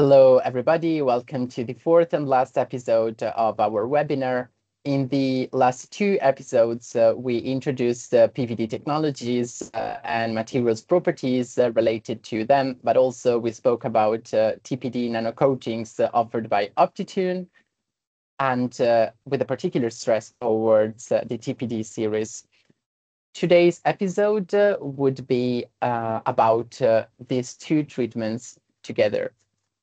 Hello, everybody. Welcome to the fourth and last episode of our webinar. In the last two episodes, uh, we introduced uh, PVD technologies uh, and materials properties uh, related to them, but also we spoke about uh, TPD nanocoatings uh, offered by Optitune, and with a particular stress towards the TPD series. Today's episode would be about these two treatments together.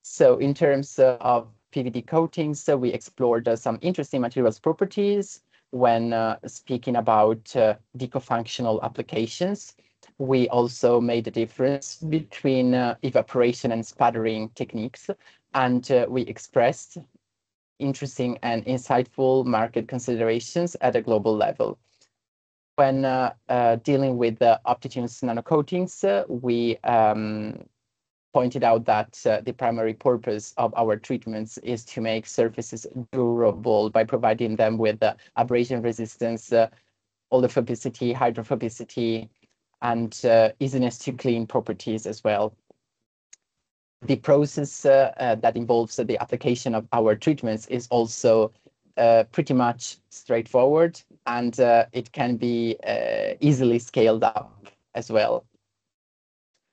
So in terms of PVD coatings, uh, we explored uh, some interesting materials properties when uh, speaking about uh, decofunctional applications. We also made a difference between evaporation and sputtering techniques, and we expressed interesting and insightful market considerations at a global level. When dealing with the Optitune's nanocoatings, we um, pointed out that uh, the primary purpose of our treatments is to make surfaces durable by providing them with uh, abrasion resistance, uh, oleophobicity, hydrophobicity, and uh, easiness to clean properties as well. The process uh, uh, that involves the application of our treatments is also pretty much straightforward, and it can be easily scaled up as well.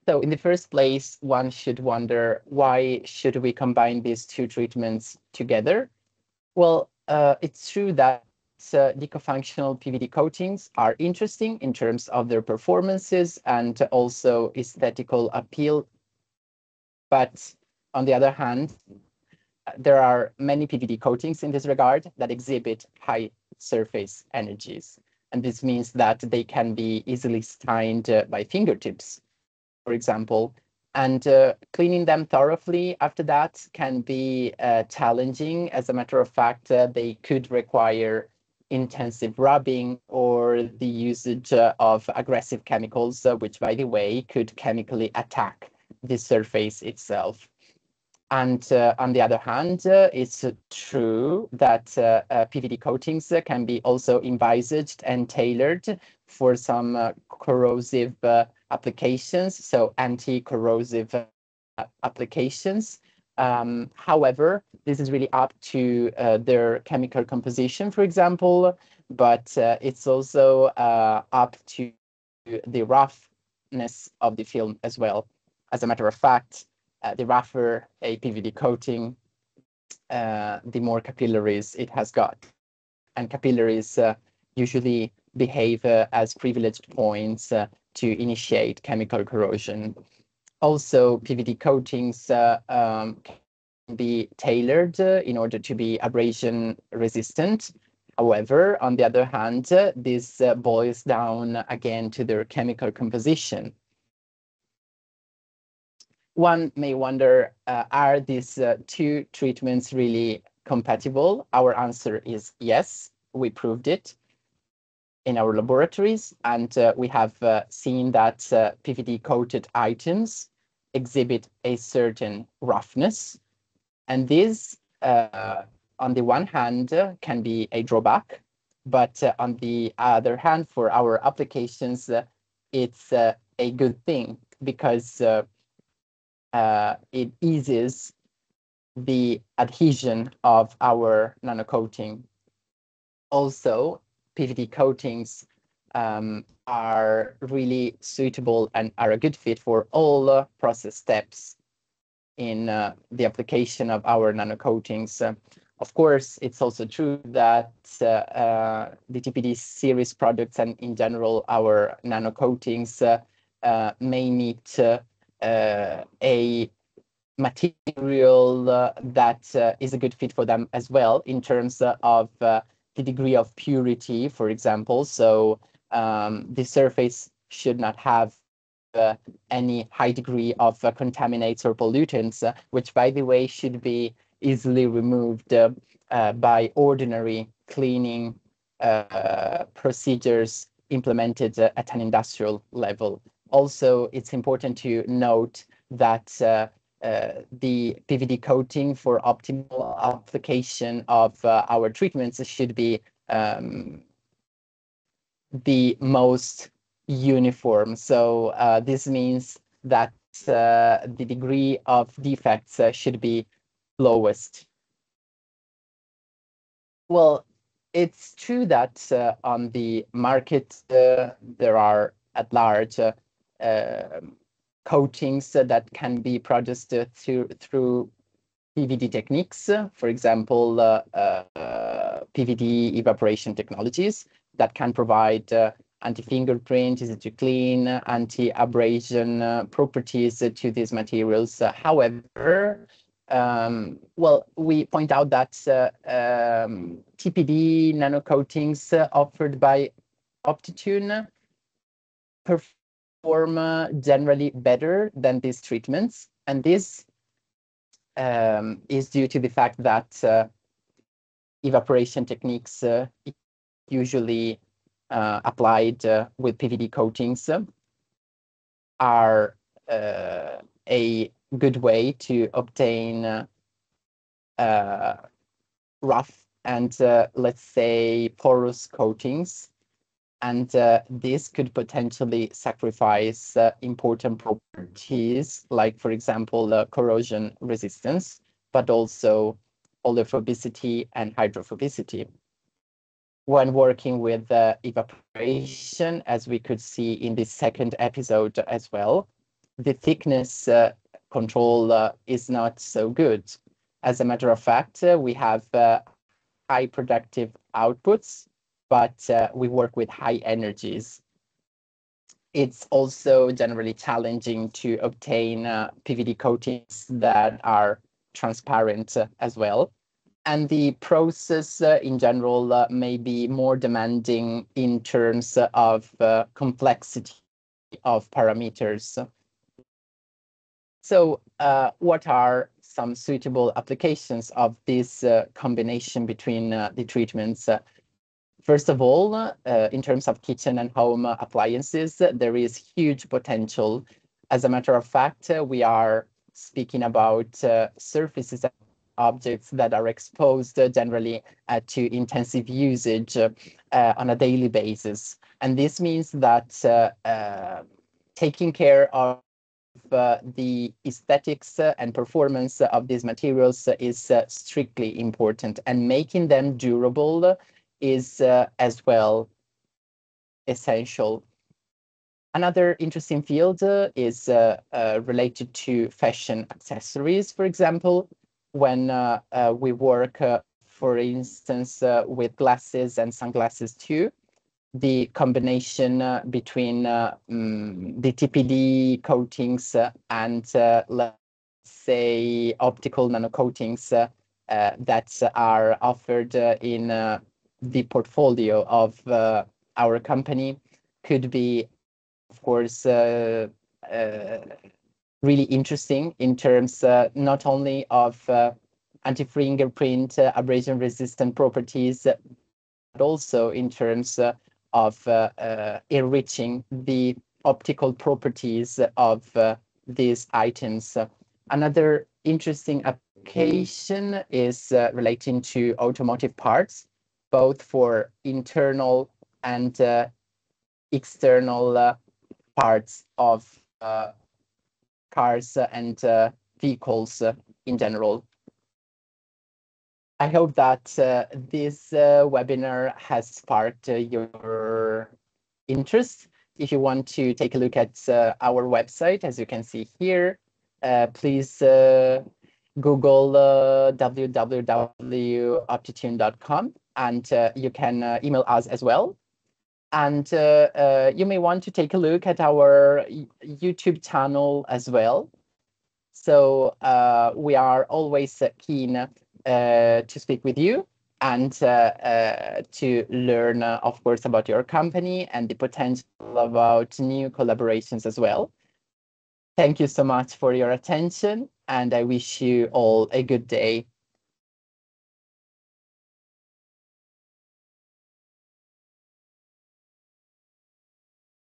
So in the first place, one should wonder why should we combine these two treatments together? Well, uh, it's true that uh, decofunctional PVD coatings are interesting in terms of their performances and also aesthetical appeal. But on the other hand, there are many PVD coatings in this regard that exhibit high surface energies. And this means that they can be easily stained uh, by fingertips for example, and uh, cleaning them thoroughly after that can be uh, challenging. As a matter of fact, uh, they could require intensive rubbing or the usage uh, of aggressive chemicals, uh, which, by the way, could chemically attack the surface itself. And uh, on the other hand, it's true that PVD coatings can be also envisaged and tailored for some corrosive applications, so anti-corrosive uh, applications. Um, however, this is really up to uh, their chemical composition, for example, but uh, it's also uh, up to the roughness of the film as well. As a matter of fact, uh, the rougher a PVD coating, uh, the more capillaries it has got. And capillaries usually behave as privileged points to initiate chemical corrosion. Also, PVD coatings uh, um, can be tailored uh, in order to be abrasion resistant. However, on the other hand, uh, this boils down again to their chemical composition. One may wonder, uh, are these uh, two treatments really compatible? Our answer is yes, we proved it in our laboratories, and uh, we have uh, seen that uh, PVD-coated items exhibit a certain roughness, and this, uh, on the one hand, uh, can be a drawback, but uh, on the other hand, for our applications, it's a good thing because it eases the adhesion of our nanocoating. Also, PVD coatings um, are really suitable and are a good fit for all uh, process steps in uh, the application of our nano coatings. Uh, of course, it's also true that uh, uh, the TPD series products and in general our nano coatings uh, may meet a material that is a good fit for them as well in terms of the degree of purity, for example. So um, the surface should not have uh, any high degree of uh, contaminants or pollutants, uh, which, by the way, should be easily removed uh, uh, by ordinary cleaning uh, procedures implemented at an industrial level. Also, it's important to note that the PVD coating for optimal application of uh, our treatments should be um, the most uniform. So uh, this means that uh, the degree of defects uh, should be lowest. Well, it's true that uh, on the market uh, there are at large uh, um, coatings that can be produced through through PVD techniques, for example, uh, uh, PVD evaporation technologies that can provide uh, anti-fingerprint, easy to clean, anti-abrasion properties to these materials. however, um, well, we point out that uh, um, TPD nano coatings uh, offered by Optitune perform uh, generally better than these treatments. And this um, is due to the fact that uh, evaporation techniques uh, usually uh, applied with PVD coatings are a good way to obtain uh, uh, rough and uh, let's say porous coatings and uh, this could potentially sacrifice uh, important properties like for example uh, corrosion resistance but also oleophobicity and hydrophobicity when working with the evaporation as we could see in the second episode as well the thickness control uh, is not so good. As a matter of fact, uh, we have uh, high productive outputs, but we work with high energies. It's also generally challenging to obtain PVD coatings that are transparent as well. And the process uh, in general uh, may be more demanding in terms of uh, complexity of parameters. So uh, what are some suitable applications of this uh, combination between uh, the treatments? First of all, uh, in terms of kitchen and home appliances, there is huge potential. As a matter of fact, uh, we are speaking about uh, surfaces and objects that are exposed generally to intensive usage on a daily basis. And this means that taking care of uh, the aesthetics uh, and performance of these materials is uh, strictly important and making them durable is uh, as well essential. Another interesting field uh, is uh, related to fashion accessories, for example, when we work, for instance, with glasses and sunglasses too the combination uh, between uh, um, the TPD coatings uh, and let's say optical nano coatings that are offered in the portfolio of our company could be, of course, uh, uh, really interesting in terms uh, not only of anti-fingerprint abrasion-resistant properties, but also in terms of uh, uh, enriching the optical properties of uh, these items. Another interesting application is relating to automotive parts, both for internal and external parts of cars and vehicles in general. I hope that uh, this uh, webinar has sparked uh, your interest. If you want to take a look at uh, our website, as you can see here, uh, please uh, Google www.optitune.com and you can email us as well. And you may want to take a look at our YouTube channel as well. So we are always keen uh, to speak with you and uh, uh, to learn, of course, about your company and the potential about new collaborations as well. Thank you so much for your attention, and I wish you all a good day.